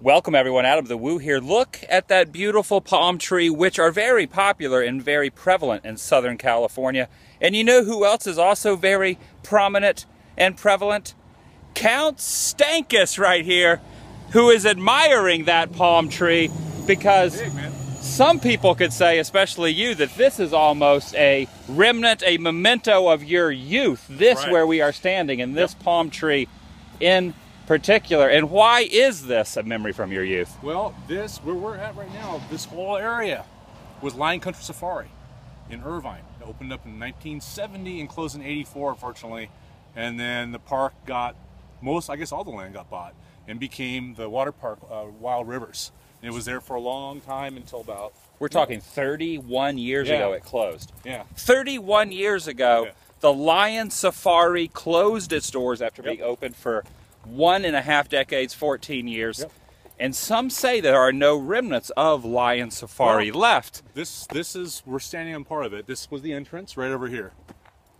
Welcome everyone, Adam the Woo here. Look at that beautiful palm tree, which are very popular and very prevalent in Southern California. And you know who else is also very prominent and prevalent? Count Stankus right here, who is admiring that palm tree because Big, some people could say, especially you, that this is almost a remnant, a memento of your youth. This Right. where we are standing in this palm tree in particular. And why is this a memory from your youth? Well, this where we're at right now, this whole area was Lion Country Safari in Irvine. It opened up in 1970 and closed in 84, unfortunately. And then the park got most, I guess, all the land got bought and became the water park, uh, Wild Rivers. And it was there for a long time until about We're talking 31 years Yeah. ago it closed. yeah, 31 years ago, Yeah. the Lion Safari closed its doors after being Yep. open for one and a half decades, 14 years. Yep. And some say there are no remnants of Lion Safari Well- left. this this is we're standing on part of it. This was the entrance right over here.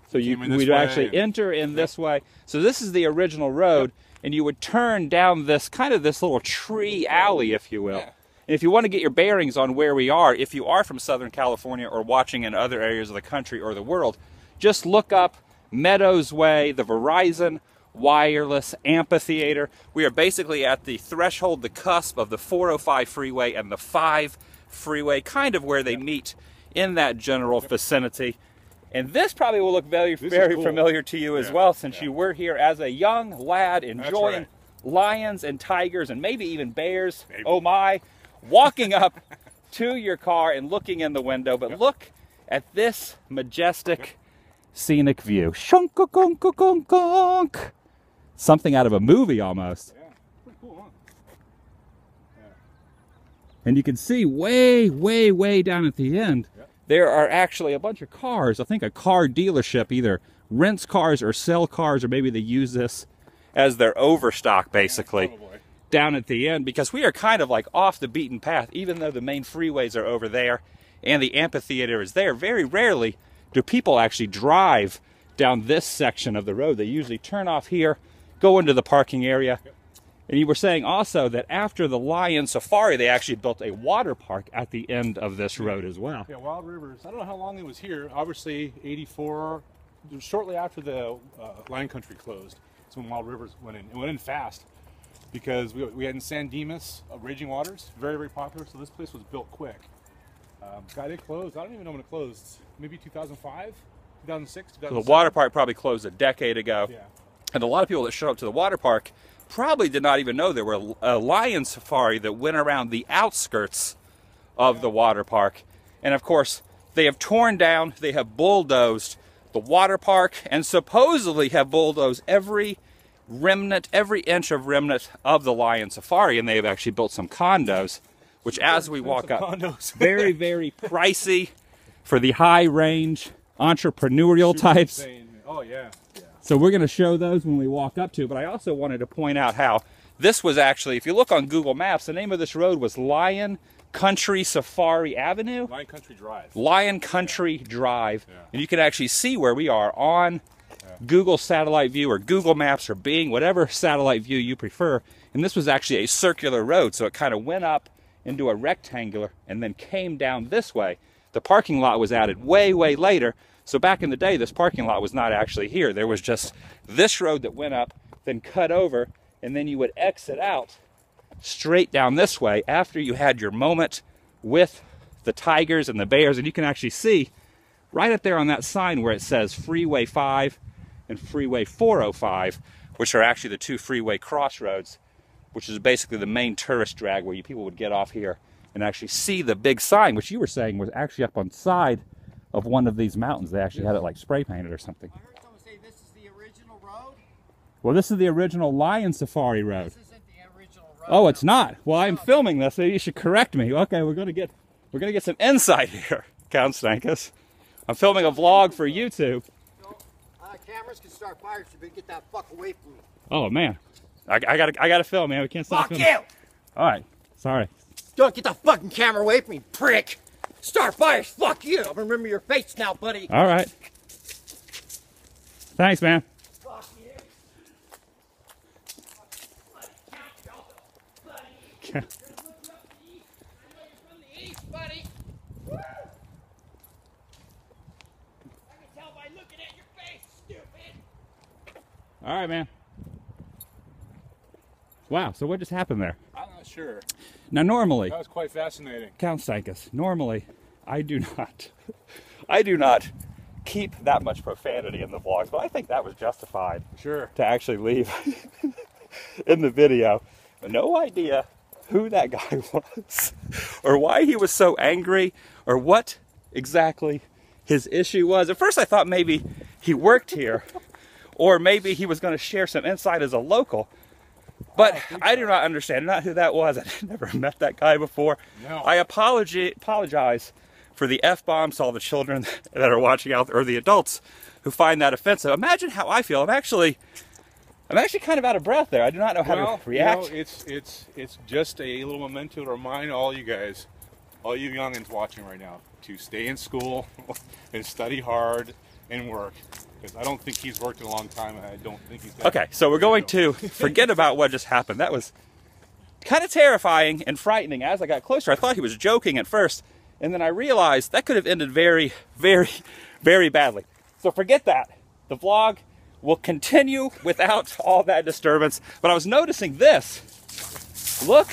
So you Came in this would actually enter in this way. So this is the original road, and you would turn down this kind of this little tree alley, if you will. Yeah. And if you want to get your bearings on where we are, if you are from Southern California or watching in other areas of the country or the world, just look up Meadows Way, the Verizon Wireless Amphitheater. We are basically at the threshold, the cusp of the 405 freeway and the 5 freeway, kind of where they meet in that general vicinity. And this probably will look very, very cool. familiar to you as Yeah, well, since yeah. you were here as a young lad enjoying right. lions and tigers and maybe even bears. Maybe. Oh my! Walking up to your car and looking in the window, but look at this majestic scenic view. Shunk-a-gunk-a-gunk-gunk. Something out of a movie almost. Yeah, pretty cool, huh? And you can see way, way, way down at the end, Yep. there are actually a bunch of cars. I think a car dealership either rents cars or sell cars, or maybe they use this as their overstock, basically, oh, Probably. down at the end, because we are kind of like off the beaten path, even though the main freeways are over there and the amphitheater is there. Very rarely do people actually drive down this section of the road. They usually turn off here, go into the parking area, and you were saying also that after the Lion Safari, they actually built a water park at the end of this road as well. Yeah, Wild Rivers. I don't know how long it was here. Obviously, 84, shortly after the uh, Lion Country closed. That's when Wild Rivers went in. It went in fast because we, we had in San Dimas, uh, Raging Waters, very, very popular. So this place was built quick. Um, God, it closed. I don't even know when it closed. Maybe 2005, 2006, so The water park probably closed a decade ago. Yeah. And a lot of people that showed up to the water park probably did not even know there were a lion safari that went around the outskirts of the water park. And of course, they have torn down, they have bulldozed the water park, and supposedly have bulldozed every remnant, every inch of remnant of the lion safari. And they have actually built some condos, which as we walk up, Condos. very, very pricey for the high range entrepreneurial types. Insane. Oh, yeah. Yeah. So we're going to show those when we walk up to, but I also wanted to point out how this was actually, if you look on Google Maps, the name of this road was Lion Country Safari Avenue, Lion Country Drive. Lion Country Drive, Yeah. and you can actually see where we are on Google Satellite View or Google Maps or Bing, whatever satellite view you prefer. And this was actually a circular road, so it kind of went up into a rectangular and then came down this way. The parking lot was added way, way later. So back in the day, this parking lot was not actually here. There was just this road that went up, then cut over, and then you would exit out straight down this way after you had your moment with the tigers and the bears. And you can actually see right up there on that sign where it says Freeway 5 and Freeway 405, which are actually the two freeway crossroads, which is basically the main tourist drag where you people would get off here and actually see the big sign, which you were saying was actually up on side of one of these mountains. They actually had it like spray painted or something. I heard someone say this is the original road. Well, this is the original Lion Safari Road. This isn't the original road. Oh, it's not. Well, I'm filming this, so you should correct me. Okay, we're gonna get we're gonna get some insight here, Count Stankus. I'm filming a vlog for YouTube. Uh, cameras can start fires. You better get that fuck away from me. Oh man, I, I gotta I gotta film, man. We can't stop. Fuck filming. you! All right, sorry. Don't get the fucking camera away from me, prick! Start fires. Fuck you. I remember your face now, buddy. All right. Thanks, man. Fuck you. Yeah. From the east, buddy. Woo! I can tell by looking at your face, stupid. All right, man. Wow. So what just happened there? I'm not sure. Now, normally, That was quite fascinating. Count Stankus, normally, I do not, I do not keep that much profanity in the vlogs, but I think that was justified Sure. to actually leave in the video. No idea who that guy was, or why he was so angry, or what exactly his issue was. At first, I thought maybe he worked here, or maybe he was going to share some insight as a local. But oh, I do not understand not who that was. I've never met that guy before. No. I apology, apologize for the f bombs to all the children that are watching out, or the adults who find that offensive. Imagine how I feel. I'm actually, I'm actually kind of out of breath there. I do not know how well, to react. You know, it's it's it's just a little memento to remind all you guys, all you youngins watching right now, to stay in school and study hard and work. Because I don't think he's worked in a long time. and I don't think he's. Okay, so we're going to forget about what just happened. That was kind of terrifying and frightening as I got closer. I thought he was joking at first, and then I realized that could have ended very, very, very badly. So forget that. The vlog will continue without all that disturbance. But I was noticing this. Look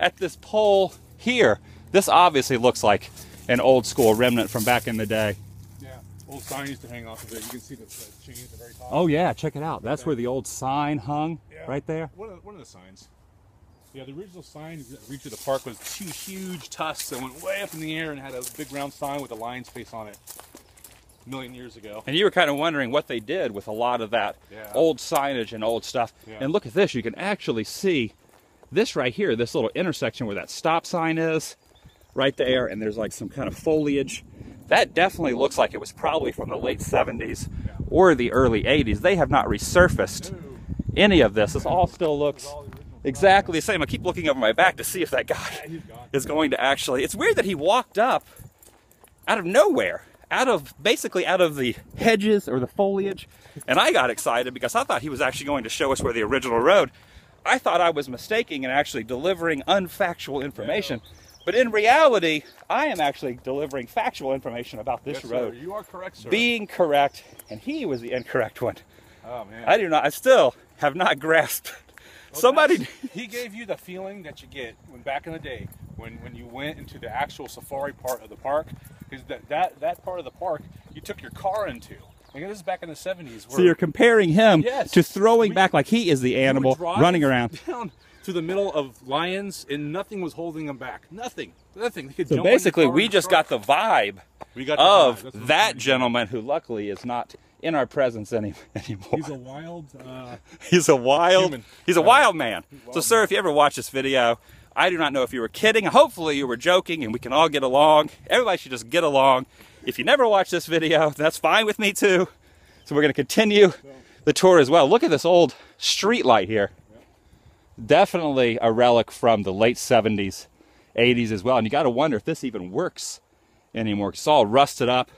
at this pole here. This obviously looks like an old school remnant from back in the day. Old sign used to hang off of it. You can see the, the chain at the very top. Oh yeah, check it out. That's Okay. where the old sign hung, Yeah. right there. One of, one of the signs. Yeah, the original sign that reached to the park was two huge tusks that went way up in the air and had a big round sign with a lion's face on it. A million years ago. And you were kind of wondering what they did with a lot of that Yeah. old signage and old stuff. Yeah. And look at this. You can actually see this right here, this little intersection where that stop sign is right there. And there's like some kind of foliage. That definitely looks like it was probably from the late 70s or the early 80s. They have not resurfaced any of this. This all still looks exactly the same. I keep looking over my back to see if that guy is going to actually. It's weird that he walked up out of nowhere, out of basically out of the hedges or the foliage, and I got excited because I thought he was actually going to show us where the original road. I thought I was mistaking and actually delivering unfactual information, but in reality, I am actually delivering factual information about this Yes, sir. road You are correct, sir. being correct, and he was the incorrect one. oh man. I do not. I still have not grasped. Well, Somebody. he gave you the feeling that you get when back in the day when when you went into the actual safari part of the park because that, that that part of the park you took your car into like this is back in the 70s So you're comparing him Yes. to throwing We- back like he is the animal running around. down to the middle of lions and nothing was holding them back nothing nothing they could So basically, we just got the vibe we got the of vibe. That gentleman who luckily is not in our presence any, anymore. he's a wild uh, He's a wild, Human. he's a Uh, wild man. so, wild sir, if you ever watch this video, I do not know if you were kidding. Hopefully, you were joking, and we can all get along. Everybody should just get along. If you never watch this video, that's fine with me too. So we're going to continue the tour as well. Look at this old street light here. Definitely a relic from the late 70s, 80s as well. And you got to wonder if this even works anymore. It's all rusted up.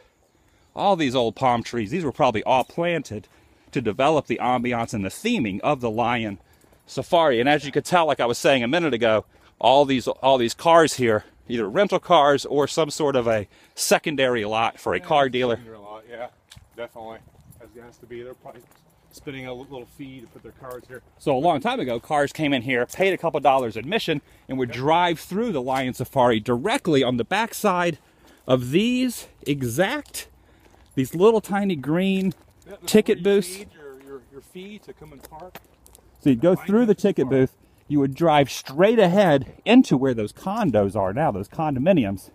All these old palm trees, these were probably all planted to develop the ambiance and the theming of the lion safari. And as you could tell, like I was saying a minute ago, all these all these cars here, either rental cars or some sort of a secondary lot for a car dealer. Lot, yeah definitely as it has to be they're probably spinning a little fee to put their cars here So a long time ago, cars came in here, paid a couple dollars admission, and would drive through the lion safari directly on the backside of these exact, these little tiny green Yeah, Ticket you booths. paid Your, your, your fee to come and park. So you'd go through the ticket booth, you would drive straight ahead into where those condos are now, those condominiums.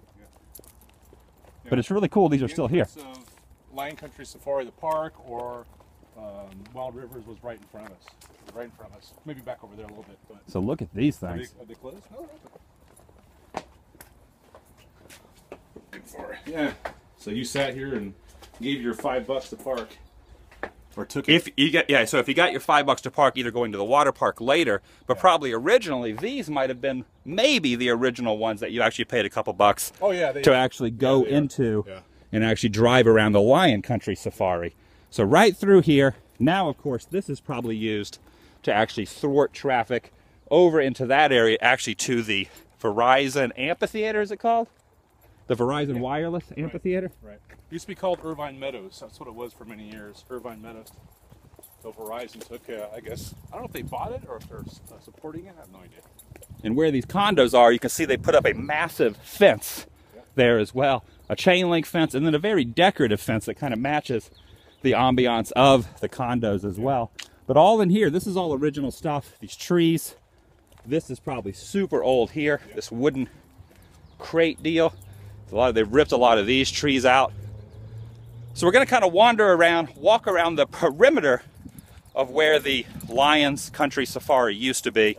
But it's really cool these are still here. Lion Country Safari, the park, or um, Wild Rivers was right in front of us. Right in front of us. Maybe back over there a little bit, but So look at these are they, things. are they closed? No, they're. Good for it. Yeah. So you sat here and gave your five bucks to park, or took it. If you get yeah, so if you got your five bucks to park, either going to the water park later, but probably originally these might have been maybe the original ones that you actually paid a couple bucks oh yeah, they to actually go they are. into Yeah. and actually drive around the Lion Country Safari. So right through here. Now, of course, this is probably used to actually thwart traffic over into that area, actually to the Verizon Amphitheater, is it called? The Verizon Wireless Amphitheater? Right. Used to be called Irvine Meadows. That's what it was for many years. Irvine Meadows. So Verizon took, uh, I guess, I don't know if they bought it or if they're uh, supporting it. I have no idea. And where these condos are, you can see they put up a massive fence there as well. A chain link fence and then a very decorative fence that kind of matches the ambiance of the condos as well. But all in here, this is all original stuff. These trees. This is probably super old here. This wooden crate deal. A lot of, they've ripped a lot of these trees out. So we're going to kind of wander around, walk around the perimeter of where the Lions Country Safari used to be.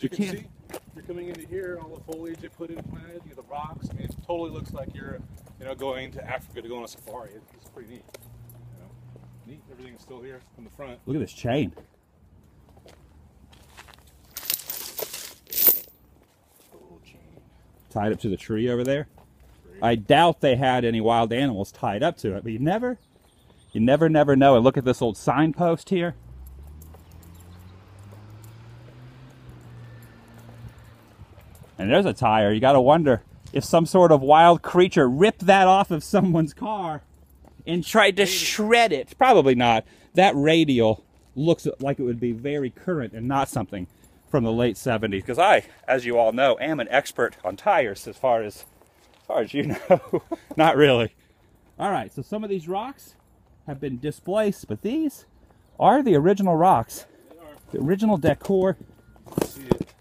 You, can see, you're coming into here, all the foliage they put in planted, you the rocks. I mean, it totally looks like you're, you know, going to Africa to go on a safari. It's pretty neat. Neat. Everything's still here from the front. Look at this chain. Tied up to the tree over there. I doubt they had any wild animals tied up to it, but you never, you never, never know. And look at this old signpost here. And there's a tire. You got to wonder if some sort of wild creature ripped that off of someone's car and tried to shred it. Probably not. That radial looks like it would be very current and not something from the late 70s. Because I, as you all know, am an expert on tires as far as, as far as you know. not really. All right, so some of these rocks have been displaced, but these are the original rocks. The original decor. See it.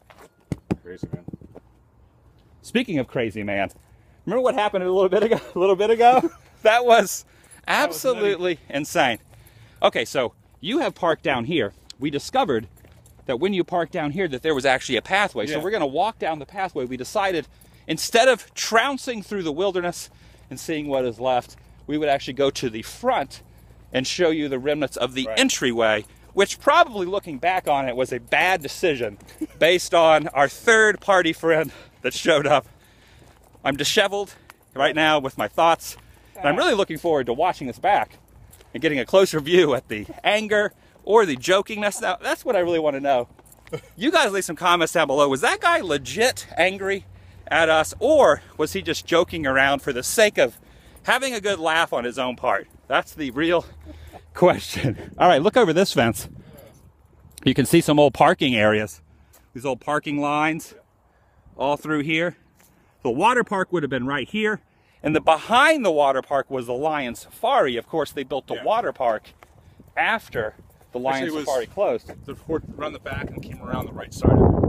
Crazy, man. Speaking of crazy man, remember what happened a little bit ago? A little bit ago? that was absolutely insane. Okay, so you have parked down here. We discovered that when you park down here that there was actually a pathway. So we're going to walk down the pathway. We decided instead of trouncing through the wilderness and seeing what is left, we would actually go to the front and show you the remnants of the Right. entryway, which probably looking back on it was a bad decision based on our third party friend that showed up. I'm disheveled right now with my thoughts. I'm really looking forward to watching this back and getting a closer view at the anger or the jokingness. Now, that's what I really want to know. You guys leave some comments down below. Was that guy legit angry at us, or was he just joking around for the sake of having a good laugh on his own part? That's the real question. All right, look over this fence. You can see some old parking areas. These old parking lines all through here. The water park would have been right here. And the behind the water park was the Lion Safari. Of course, they built the Yeah. water park after the Lion Actually, Safari closed. The fort around the back and came around the right side of it.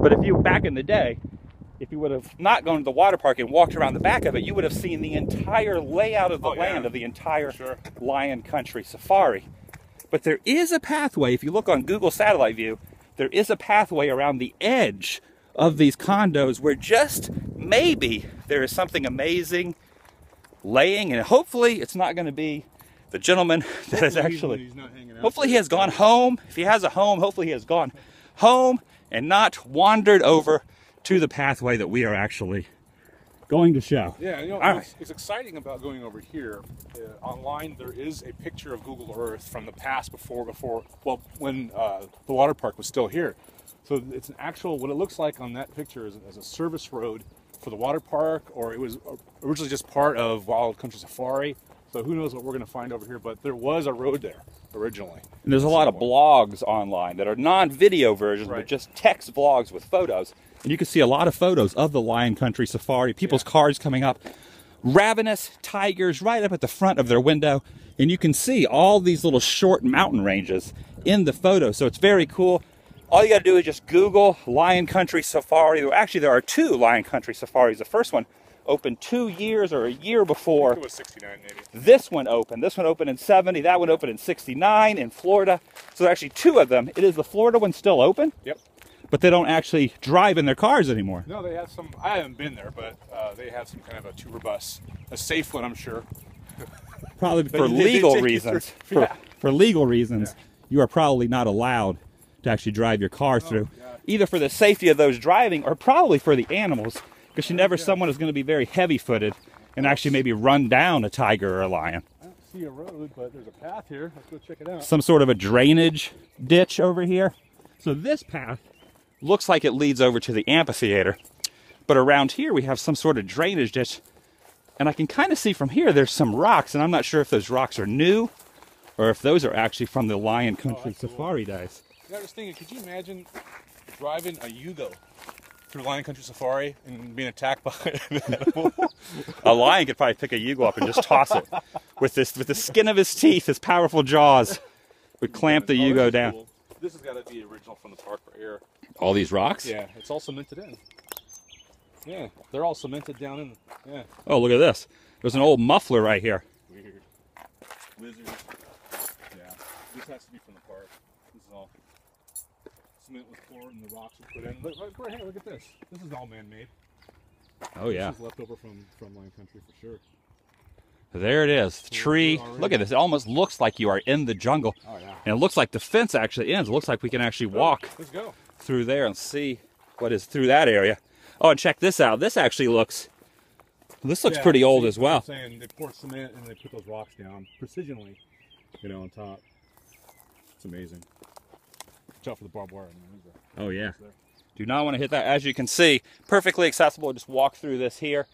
But if you back in the day, if you would have not gone to the water park and walked around the back of it, you would have seen the entire layout of the Oh, yeah. land of the entire Sure. Lion Country Safari. But there is a pathway, if you look on Google Satellite View, there is a pathway around the edge of these condos where just maybe there is something amazing laying, and hopefully it's not going to be the gentleman that is Hopefully he's- actually. he's not hanging out Hopefully he has gone home. If he has a home, hopefully he has gone home and not wandered over to the pathway that we are actually going to show. Yeah, you know, All what's, what's exciting about going over here, uh, online there is a picture of Google Earth from the past before, before, well, when uh, the water park was still here. So it's an actual, what it looks like on that picture is, is a service road for the water park, or it was originally just part of Wild Country Safari. So who knows what we're going to find over here, but there was a road there originally. And there's a lot of blogs online that are non-video versions, but just text blogs with photos. And you can see a lot of photos of the Lion Country Safari, people's Yeah. cars coming up, ravenous tigers right up at the front of their window. And you can see all these little short mountain ranges in the photo. So it's very cool. All you got to do is just Google Lion Country Safari. Well, Actually, there are two Lion Country Safaris. The first one opened two years or a year before It was 69 maybe. this one opened. This one opened in 70. That one opened in 69 in Florida. So there are actually two of them. It is the Florida one still open, Yep. but they don't actually drive in their cars anymore. No, they have some, I haven't been there, but uh, they have some kind of a tour bus, a safe one, I'm sure. Probably for they- legal reasons. For, yeah. for legal reasons, you are probably not allowed to actually drive your car oh, through, Oh, either for the safety of those driving or probably for the animals, because you oh, never someone is going to be very heavy-footed and actually maybe run down a tiger or a lion. I don't see a road, but there's a path here. Let's go check it out. Some sort of a drainage ditch over here. So this path looks like it leads over to the amphitheater. But around here we have some sort of drainage ditch. And I can kind of see from here there's some rocks, and I'm not sure if those rocks are new or if those are actually from the Lion oh, Country that's cool. Safari days. I was thinking, could you imagine driving a Yugo through Lion Country Safari and being attacked by an animal? A lion could probably pick a Yugo up and just toss it with this with the skin of his teeth, his powerful jaws would clamp the Oh, Yugo down. cool. This has got to be original from the park right here. All these rocks? Yeah, it's all cemented in. Yeah, they're all cemented down in. Yeah. Oh, look at this. There's an old muffler right here. Weird. Lizards. Yeah. This has to be from the park. This is all cement was poured and the rocks were put in. Look, look right here, look at this. This is all man-made. Oh yeah. This is left over from, from Lion Country for sure. There it is. The tree. Look at this. It almost looks like you are in the jungle. Oh, yeah. And it looks like the fence actually ends. It looks like we can actually oh, walk Let's go. through there and see what is through that area. Oh, and check this out. This actually looks this looks Yeah, pretty old as well. I'm saying they pour cement and they put those rocks down precisionally, you know, on top. It's amazing. Out for the barbed wire. Man. There's a- Oh yeah. Do not want to hit that. As you can see, perfectly accessible. Just walk through this here.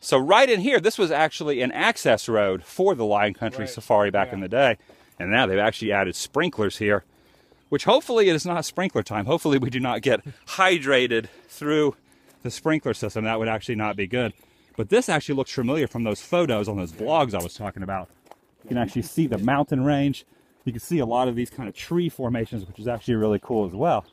So right in here, this was actually an access road for the Lion Country Right. Safari back Yeah. in the day. And now they've actually added sprinklers here, which hopefully it is not sprinkler time. Hopefully we do not get hydrated through the sprinkler system. That would actually not be good. But this actually looks familiar from those photos on those blogs I was talking about. You can actually see the mountain range. You can see a lot of these kind of tree formations, which is actually really cool as well.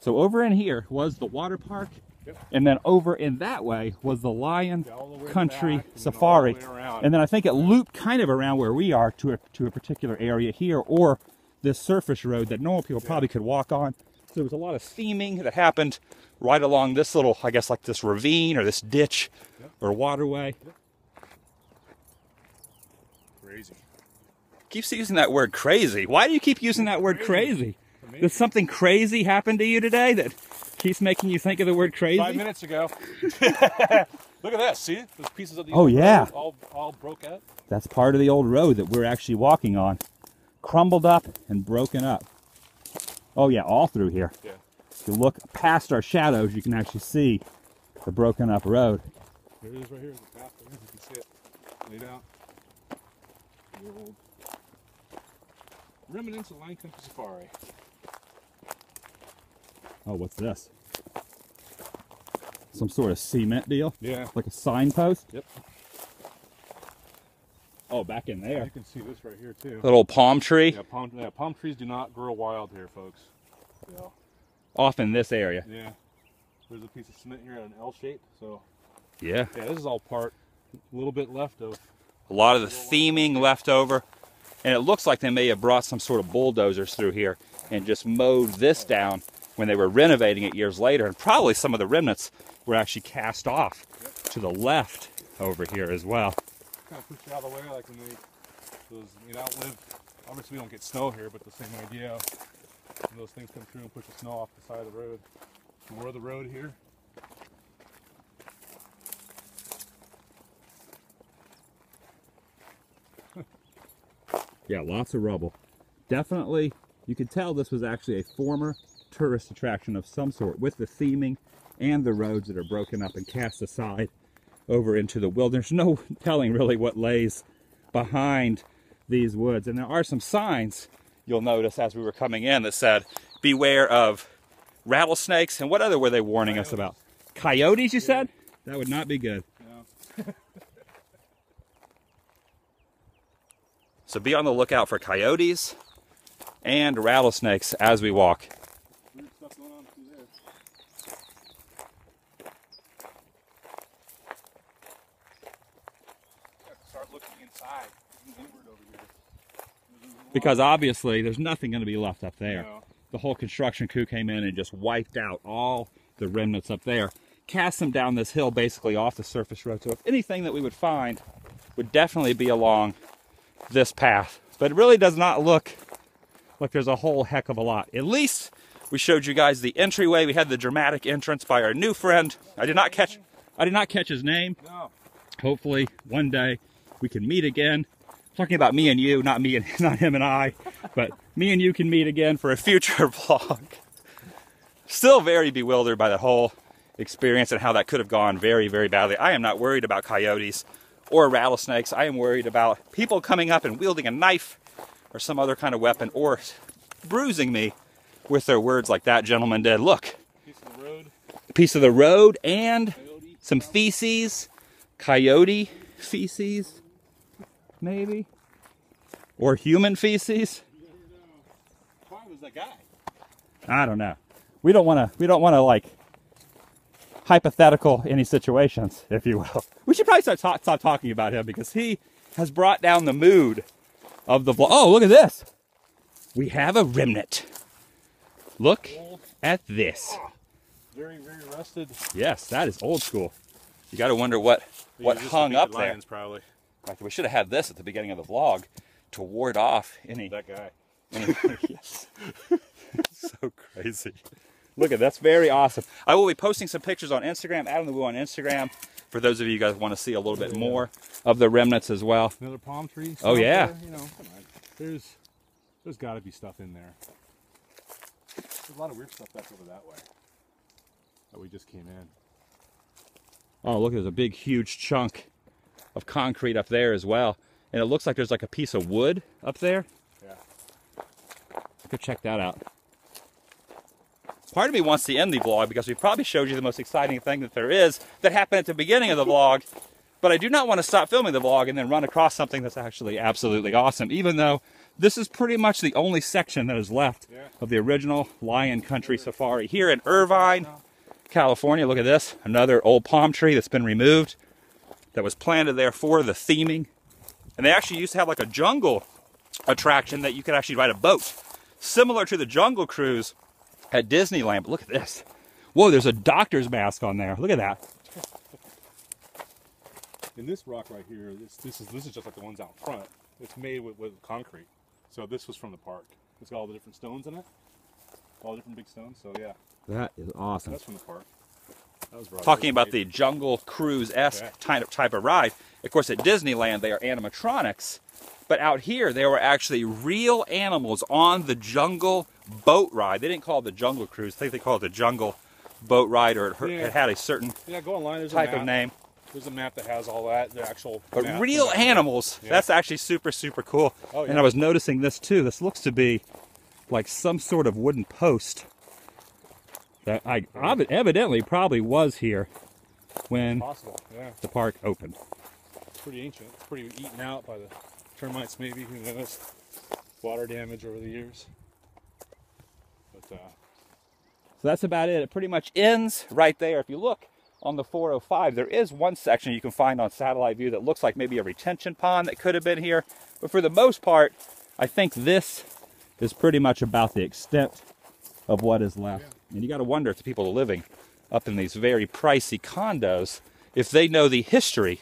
So over in here was the water park, Yep. and then over in that way was the Lion Yeah, the way in the Country back, and Safari. all the way around. And then I think it looped kind of around where we are to a, to a particular area here, or this surface road that normal people probably could walk on. So there was a lot of theming that happened right along this little, I guess, like this ravine or this ditch or waterway. Crazy. Keeps using that word crazy. Why do you keep using that word crazy? Amazing. Did something crazy happen to you today that keeps making you think of the word crazy? Five minutes ago. Look at that. See? Those pieces of the Oh, old yeah. road all, all broke out. That's part of the old road that we're actually walking on. Crumbled up and broken up. Oh yeah, all through here. Yeah. If you look past our shadows, you can actually see the broken up road. There it is right here. The path. You can see it laid out. The old remnants of Lion Country Safari. Oh, what's this? Some sort of cement deal? Yeah. Like a signpost? Yep. Oh, back in there. You can see this right here too. Little palm tree Yeah, palm, yeah, palm trees do not grow wild here, folks. Yeah. off in this area. Yeah. There's a piece of cement here at an L shape. So Yeah. yeah, this is all part, a little bit left of. A lot of the theming left over. And it looks like they may have brought some sort of bulldozers through here and just mowed this down when they were renovating it years later. And probably some of the remnants were actually cast off to the left over here as well. Kind of push you out of the way, like when they those you know. Obviously, we don't get snow here, but the same idea. When those things come through and push the snow off the side of the road. So we're the road here. Yeah, lots of rubble. Definitely, you could tell this was actually a former tourist attraction of some sort with the theming and the roads that are broken up and cast aside over into the wilderness. No telling really what lays behind these woods. And there are some signs you'll notice as we were coming in that said, beware of rattlesnakes. And what other were they warning us about? Coyotes, you said? That would not be good. You So be on the lookout for coyotes and rattlesnakes as we walk. weird stuff going on through there. Have to Start looking inside. Inward over here. There's a lot- Because obviously there's nothing going to be left up there. No. The whole construction crew came in and just wiped out all the remnants up there, cast them down this hill basically off the surface road. So if anything that we would find would definitely be along this path. But it really does not look like there's a whole heck of a lot. At least we showed you guys the entryway. We had the dramatic entrance by our new friend. I did not catch I did not catch his name. No. Hopefully one day we can meet again. talking about me and you, not me and not him and I, but me and you can meet again for a future vlog. Still very bewildered by the whole experience and how that could have gone very, very badly. I am not worried about coyotes or rattlesnakes. I am worried about people coming up and wielding a knife or some other kind of weapon or bruising me with their words like that gentleman did. Look, Piece of the road. piece of the road and Coyote. some feces, coyote feces, maybe, or human feces. Why was that guy? I don't know. We don't want to. We don't want to like hypothetical any situations, if you will. We should probably start talk, stop talking about him because he has brought down the mood of the vlog. Oh, look at this. We have a remnant. Look at this. Very, very rusted. Yes, that is old school. You got to wonder what what hung up the there. lions, Probably Like, we should have had this at the beginning of the vlog to ward off any. that guy. any yes. so crazy. Look at that's very awesome. I will be posting some pictures on Instagram, Adam the Woo on Instagram, for those of you guys want to see a little bit more of the remnants as well. Another palm tree. Oh, yeah. there, You know, come on. There's, there's got to be stuff in there. There's a lot of weird stuff back over that way. That we just came in. Oh, look, there's a big, huge chunk of concrete up there as well. And it looks like there's like a piece of wood up there. Yeah. Go check that out. Part of me wants to end the vlog because we probably showed you the most exciting thing that there is that happened at the beginning of the vlog. But I do not want to stop filming the vlog and then run across something that's actually absolutely awesome, even though this is pretty much the only section that is left Yeah. of the original Lion Country Safari here in Irvine, California. Look at this, another old palm tree that's been removed that was planted there for the theming. And they actually used to have like a jungle attraction that you could actually ride a boat, similar to the Jungle Cruise at Disneyland. But look at this. Whoa, there's a doctor's mask on there. Look at that. And this rock right here, this, this is this is just like the ones out front. It's made with, with concrete. So this was from the park. It's got all the different stones in it. All the different big stones. So yeah, That is awesome. that's from the park. That was brought- Talking about the Jungle Cruise esque Yeah. type type of ride. Of course, at Disneyland they are animatronics, but out here they were actually real animals on the Jungle Boat Ride. They didn't call it the Jungle Cruise. I think they called it the Jungle Boat Ride, or it, Yeah. it had a certain. Yeah, go online. There's type a of name. There's a map that has all that. The actual. But map real animals, Yeah. that's actually super, super cool. Oh, yeah. And. I was noticing this too. This looks to be like some sort of wooden post that I evi- evidently probably was here when Yeah, the park opened. it's pretty ancient. It's pretty eaten out by the termites, maybe. Who knows? Water damage over the years. But uh, So that's about it. It pretty much ends right there. If you look on the 405, there is one section you can find on satellite view that looks like maybe a retention pond that could have been here. But for the most part, I think this is pretty much about the extent of what is left. And you got to wonder if the people living up in these very pricey condos, if they know the history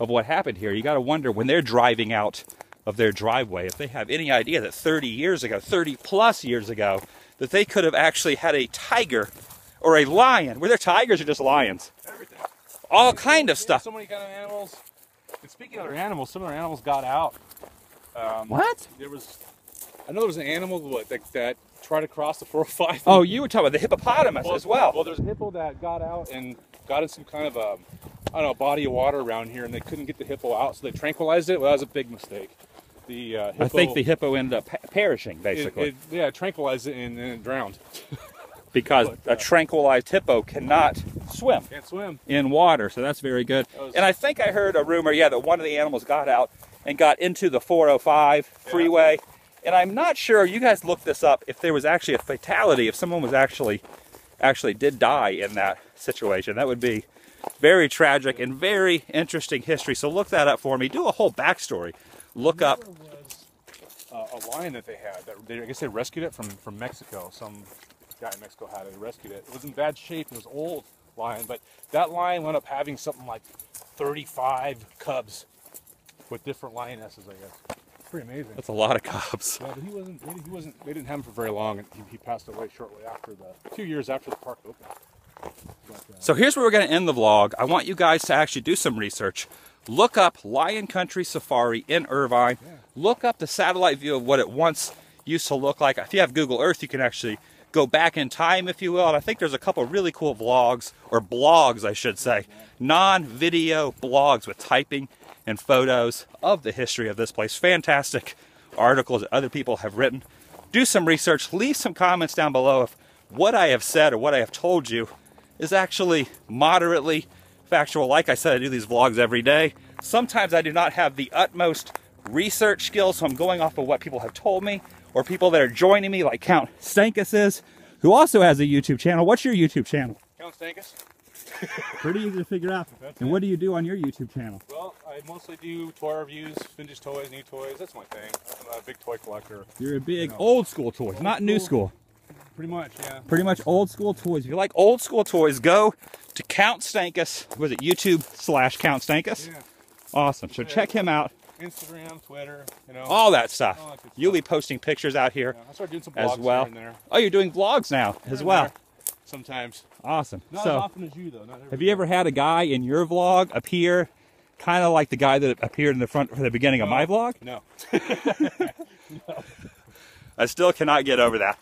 of what happened here. You got to wonder when they're driving out of their driveway, if they have any idea that 30 years ago, 30 plus years ago, that they could have actually had a tiger or a lion. Were there tigers or just lions? everything. All kind of Yeah, stuff. So many kind of animals. And speaking of other animals, some of their animals got out. Um, What? There was, I know there was an animal what, that, that tried to cross the 405. Oh, you were talking about the hippopotamus as well. Well, there's a hippo that got out and got in some kind of a, I don't know, body of water around here, and they couldn't get the hippo out, so they tranquilized it. Well, that was a big mistake. The uh, hippo, I think the hippo ended up perishing basically it, yeah, tranquilized it and then it drowned. because but, a uh, tranquilized hippo cannot swim. Can't swim. in water, so that's very good. That was- And I think I heard a rumor, yeah, that one of the animals got out and got into the 405 freeway. And I'm not sure. You guys looked this up. If there was actually a fatality, if someone was actually actually did die in that situation, that would be very tragic and very interesting history. So look that up for me. Do a whole backstory. Look up. Was uh, a lion that they had. That they, I guess they rescued it from, from Mexico. Some guy in Mexico had it. They rescued it. It was in bad shape. It was old lion, but that lion wound up having something like 35 cubs with different lionesses. I guess. Pretty amazing. That's a lot of cubs. Yeah, but he wasn't. He wasn't. They didn't have him for very long, and he, he passed away shortly after the two years after the park opened. So here's where we're going to end the vlog. I want you guys to actually do some research. Look up Lion Country Safari in Irvine. Look up the satellite view of what it once used to look like. If you have Google Earth, you can actually go back in time, if you will. And I think there's a couple really cool vlogs, or blogs, I should say, non-video blogs with typing and photos of the history of this place. Fantastic articles that other people have written. Do some research. Leave some comments down below if what I have said or what I have told you is actually moderately factual. Like I said, I do these vlogs every day. Sometimes I do not have the utmost research skills, so I'm going off of what people have told me or people that are joining me, like Count Stankus is, who also has a YouTube channel. What's your YouTube channel? Count Stankus. Pretty easy to figure out. That's and it. what do you do on your YouTube channel? Well, I mostly do toy reviews, vintage toys, new toys. That's my thing. I'm a big toy collector. You're a big No. old school toys, not new school. Pretty much, yeah. Pretty much old school toys. If you like old school toys, go to Count Stankus. Was it YouTube slash Count Stankus? Yeah. Awesome. So check him out. Instagram, Twitter, you know. All that stuff. All that You'll be posting pictures out here Yeah, I started doing some as well. here and there. Oh, you're doing vlogs now Here as well. Sometimes. Awesome. Not as often as you though. Have you ever had a guy in your vlog appear kind of like the guy that appeared in the front for the beginning of my vlog? No. I still cannot get over that.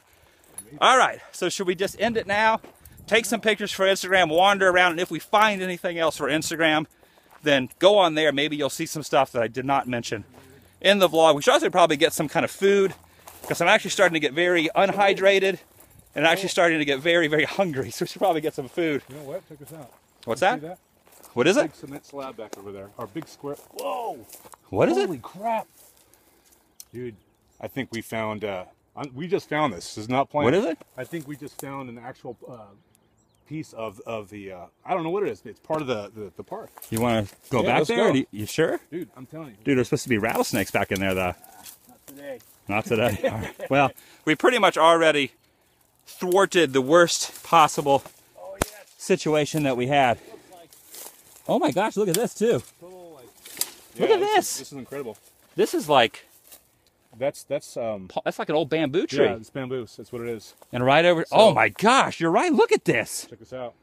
All right, so should we just end it now? Take some pictures for Instagram, wander around, and if we find anything else for Instagram, then go on there. Maybe you'll see some stuff that I did not mention in the vlog. We should also probably get some kind of food because I'm actually starting to get very unhydrated and actually starting to get very, very hungry. So we should probably get some food. You know what? Check this out. What's that? that? What is it? Big cement slab back over there. Our big square. Whoa! What is Holy it? crap! Dude, I think we found. Uh, we just found this. This is not planned. What is it? I think we just found an actual uh, piece of of the. Uh, I don't know what it is. It's part of the the, the park. You want to go Yeah, back there? go. You, you sure? Dude, I'm telling you. Dude, there's supposed to be rattlesnakes back in there, though. Not today. Not today. Right. Well, we pretty much already thwarted the worst possible Oh yes. situation that we had. Like Oh my gosh, look at this too. total like. Look Yeah, at Is, this. this is incredible. This is like That's that's um. that's like an old bamboo tree. Yeah, it's bamboo. That's what it is. And right over Oh my gosh, you're right. Look at this. Check this out.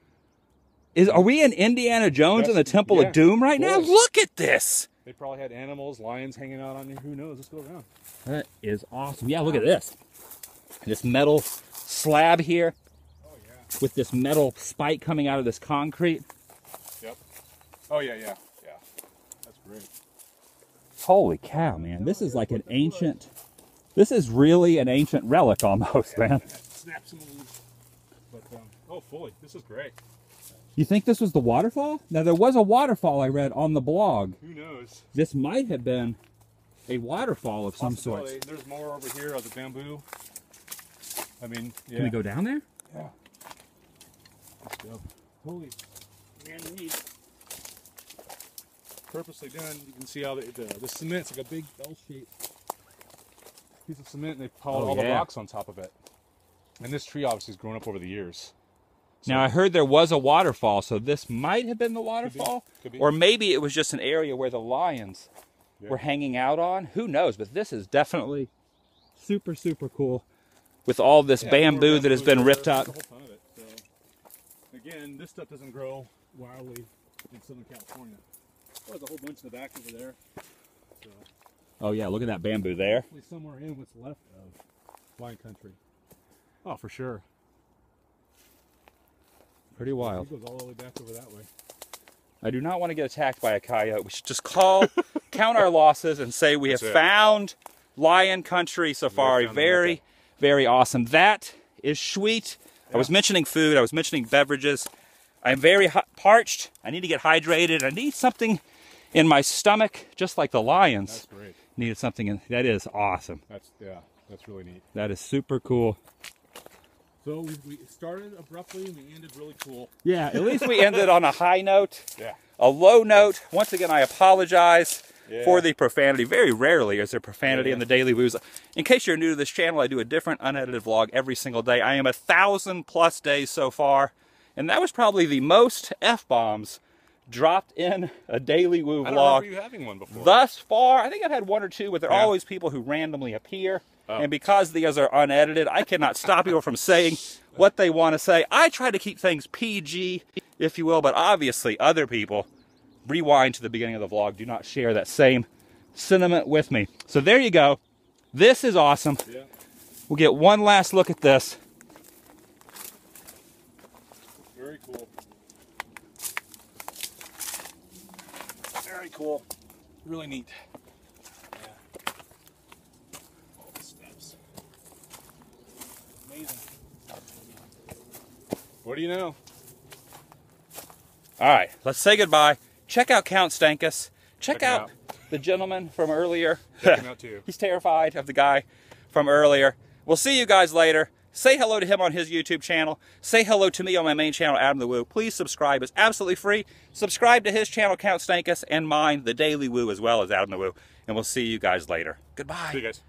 Is are we in Indiana Jones in the Temple yeah, of Doom right now? Look at this. They probably had animals, lions hanging out on you. Who knows? Let's go around. That is awesome. Yeah, look at this. This metal slab here Oh yeah. with this metal spike coming out of this concrete. Yep. Oh yeah, yeah, yeah. That's great. Holy cow, man. This is like an ancient This is really an ancient relic almost, man. Snap some of these. But um, oh, fully. This is great. You think this was the waterfall? Now there was a waterfall I read on the blog. Who knows? This might have been a waterfall of some sort. There's more over here of the bamboo. I mean, yeah. Can we go down there? Yeah. Let's go. Holy man, purposely done. You can see how the, the, the cement's like a big L-shaped piece of cement, and they piled Oh, all the rocks on top of it. And this tree obviously has grown up over the years. Now I heard there was a waterfall, so this might have been the waterfall, Could be. or maybe it was just an area where the lions Yeah. were hanging out on. Who knows? But this is definitely super super cool with all this Yeah, bamboo that has been ripped up. a whole ton of it. So, again, this stuff doesn't grow wildly in Southern California. Oh, there's a whole bunch in the back over there. So, Oh yeah, look at that bamboo there. hopefully somewhere in what's left of wine country. Oh, for sure. Pretty wild. It goes all the way back over that way. I do not want to get attacked by a coyote. We should just call, count our losses, and say we have That's it. found Lion Country Safari. Very, Mecca. very awesome. That is sweet. I was mentioning food. I was mentioning beverages. I'm very parched. I need to get hydrated. I need something in my stomach, just like the lions needed something. In, that is awesome. That's yeah. That's really neat. That is super cool. So we, we started abruptly and we ended really cool. Yeah, at least we ended on a high note. Yeah. a low note. Once again, I apologize Yeah. for the profanity. Very rarely is there profanity Yeah. in the Daily Woos. In case you're new to this channel, I do a different unedited vlog every single day. I am a thousand plus days so far, and that was probably the most f bombs dropped in a Daily Woo I don't remember vlog you having one before. thus far. I think I've had one or two, but there are Yeah. always people who randomly appear. Oh. And because these are unedited, I cannot stop people from saying what they want to say. I try to keep things PG, if you will, but obviously other people rewind to the beginning of the vlog do not share that same sentiment with me. So there you go. This is awesome. Yeah. We'll get one last look at this. Very cool. Very cool. Really neat. Yeah. All the steps. Amazing. What do you know? All right, let's say goodbye. Check out Count Stankus. Check, Check out, out. the gentleman from earlier. Check him out too. He's terrified of the guy from earlier. We'll see you guys later. Say hello to him on his YouTube channel. Say hello to me on my main channel, Adam the Woo. Please subscribe. It's absolutely free. Subscribe to his channel, Count Stankus, and mine, The Daily Woo, as well as Adam the Woo. And we'll see you guys later. Goodbye. See you guys.